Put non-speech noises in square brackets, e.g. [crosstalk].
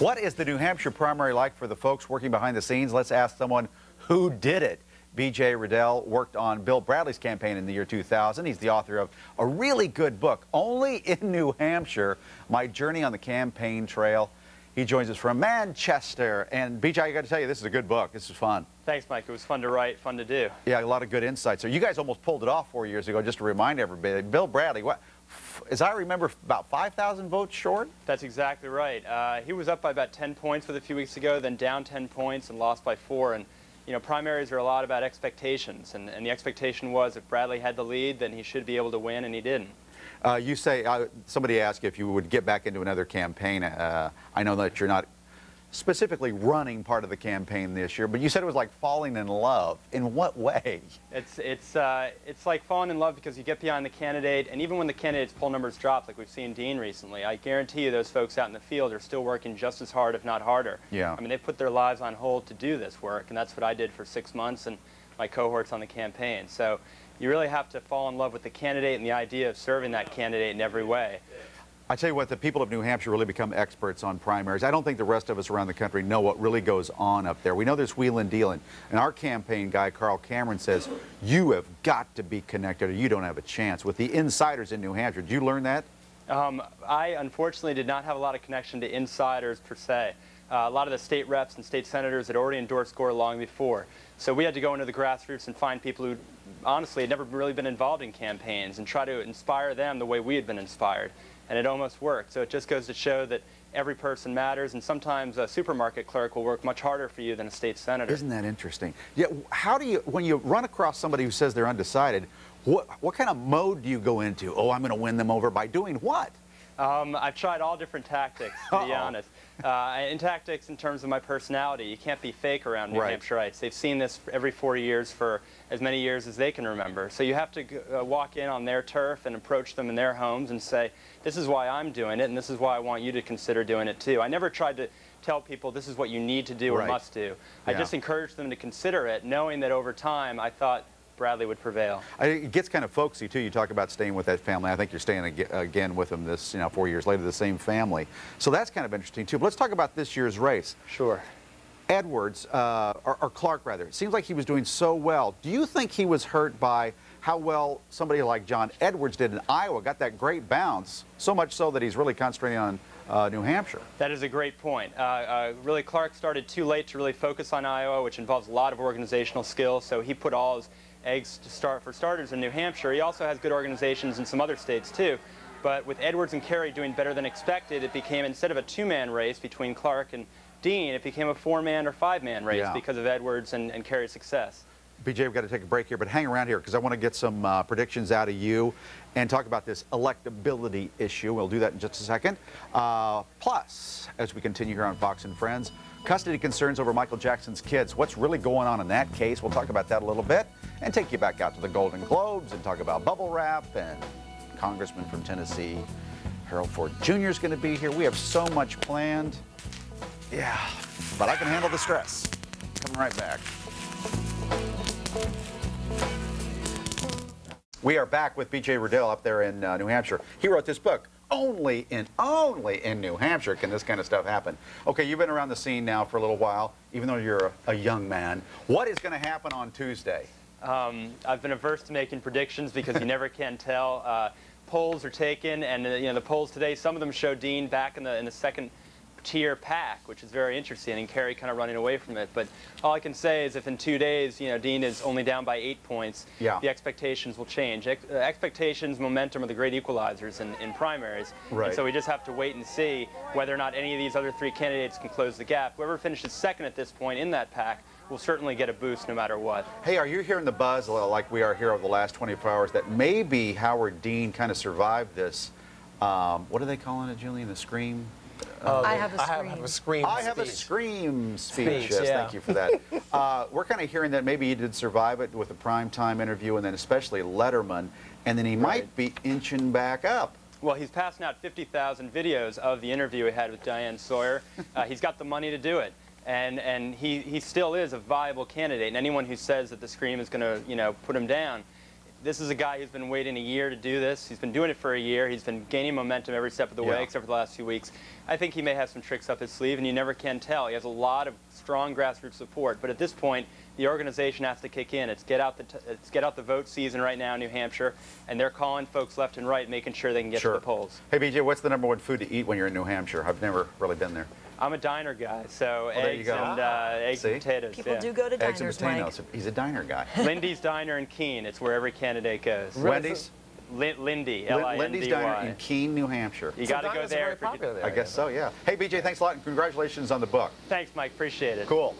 What is the New Hampshire primary like for the folks working behind the scenes? Let's ask someone who did it. B.J. Rudell worked on Bill Bradley's campaign in the year 2000. He's the author of a really good book, Only in New Hampshire, My Journey on the Campaign Trail. He joins us from Manchester. And B.J., I got to tell you, this is a good book. This is fun. Thanks, Mike. It was fun to write, fun to do. Yeah, a lot of good insights. So you guys almost pulled it off four years ago, just to remind everybody. Bill Bradley, what, as I remember, about 5,000 votes short? That's exactly right. Uh, he was up by about 10 points with a few weeks ago, then down 10 points and lost by four. And you know, primaries are a lot about expectations, and, and the expectation was if Bradley had the lead, then he should be able to win, and he didn't. Uh, you say, uh, somebody asked if you would get back into another campaign. Uh, I know that you're not specifically running part of the campaign this year, but you said it was like falling in love. In what way? It's, it's, uh, it's like falling in love because you get behind the candidate, and even when the candidate's poll numbers drop, like we've seen Dean recently, I guarantee you those folks out in the field are still working just as hard, if not harder. Yeah. I mean, they put their lives on hold to do this work, and that's what I did for six months, and my cohorts on the campaign. So you really have to fall in love with the candidate and the idea of serving that candidate in every way. I tell you what, the people of New Hampshire really become experts on primaries. I don't think the rest of us around the country know what really goes on up there. We know there's wheeling dealing. And our campaign guy, Carl Cameron, says, you have got to be connected or you don't have a chance with the insiders in New Hampshire. Did you learn that? Um, I unfortunately did not have a lot of connection to insiders per se. Uh, a lot of the state reps and state senators had already endorsed Gore long before. So we had to go into the grassroots and find people who honestly had never really been involved in campaigns and try to inspire them the way we had been inspired and it almost worked. So it just goes to show that every person matters, and sometimes a supermarket clerk will work much harder for you than a state senator. Isn't that interesting? Yeah, how do you, when you run across somebody who says they're undecided, what, what kind of mode do you go into? Oh, I'm going to win them over by doing what? Um, I've tried all different tactics, to uh -oh. be honest. Uh, in tactics, in terms of my personality, you can't be fake around New right. Hampshireites. They've seen this every four years for as many years as they can remember. So you have to uh, walk in on their turf and approach them in their homes and say, this is why I'm doing it, and this is why I want you to consider doing it too. I never tried to tell people this is what you need to do right. or must do. I just encouraged them to consider it, knowing that over time I thought Bradley would prevail. It gets kind of folksy, too. You talk about staying with that family. I think you're staying again with them this, you know, four years later, the same family. So that's kind of interesting, too. But let's talk about this year's race. Sure. Edwards, uh, or, or Clark, rather, it seems like he was doing so well. Do you think he was hurt by how well somebody like John Edwards did in Iowa, got that great bounce, so much so that he's really concentrating on uh, New Hampshire. That is a great point. Uh, uh, really, Clark started too late to really focus on Iowa, which involves a lot of organizational skills, so he put all his eggs to start for starters in New Hampshire. He also has good organizations in some other states too. But with Edwards and Kerry doing better than expected, it became instead of a two-man race between Clark and Dean, it became a four-man or five-man race yeah. because of Edwards and, and Kerry's success. BJ, we've got to take a break here, but hang around here because I want to get some uh, predictions out of you and talk about this electability issue. We'll do that in just a second. Uh, plus, as we continue here on Fox and Friends, custody concerns over Michael Jackson's kids. What's really going on in that case? We'll talk about that a little bit and take you back out to the Golden Globes and talk about bubble wrap and Congressman from Tennessee, Harold Ford Jr. is going to be here. We have so much planned. Yeah, but I can handle the stress. Coming right back. We are back with B.J. Rudell up there in uh, New Hampshire. He wrote this book, only in only in New Hampshire can this kind of stuff happen. Okay, you've been around the scene now for a little while, even though you're a, a young man. What is going to happen on Tuesday? Um, I've been averse to making predictions because you never can tell. Uh, polls are taken, and uh, you know the polls today. Some of them show Dean back in the in the second tier pack, which is very interesting, and Kerry kind of running away from it. But all I can say is if in two days, you know, Dean is only down by eight points, yeah. the expectations will change. Ex uh, expectations, momentum are the great equalizers in, in primaries. Right. And so we just have to wait and see whether or not any of these other three candidates can close the gap. Whoever finishes second at this point in that pack will certainly get a boost no matter what. Hey, are you hearing the buzz like we are here over the last 24 hours that maybe Howard Dean kind of survived this? Um, what are they calling it, Juliet? The scream? Uh, I have a scream. I have a scream I have a scream speech. speech yes, yeah. thank you for that. [laughs] uh, we're kind of hearing that maybe he did survive it with a prime time interview and then especially Letterman, and then he right. might be inching back up. Well, he's passing out 50,000 videos of the interview he had with Diane Sawyer. [laughs] Uh, he's got the money to do it. And, and he, he still is a viable candidate. And anyone who says that the scream is going to you know, put him down, this is a guy who's been waiting a year to do this. He's been doing it for a year. He's been gaining momentum every step of the Yeah. way, except for the last few weeks. I think he may have some tricks up his sleeve, and you never can tell. He has a lot of strong grassroots support, but at this point, the organization has to kick in. It's get out the t- it's get out the vote season right now in New Hampshire, and they're calling folks left and right, making sure they can get Sure. to the polls. Hey, BJ, what's the number one food to eat when you're in New Hampshire? I've never really been there. I'm a diner guy, so there you eggs go. and uh, eggs See? and potatoes. People yeah. do go to Eggs and diners, Mike. potatoes. He's a diner guy. [laughs] [laughs] Lindy's Diner in Keene. It's where every candidate goes. Wendy's? Lin- Lindy, L-I-N-D-Y. Lindy's Diner in Keene, New Hampshire. You So got to go there. very popular there. I guess so, yeah. Hey, BJ, thanks a lot and congratulations on the book. Thanks, Mike. Appreciate it. Cool.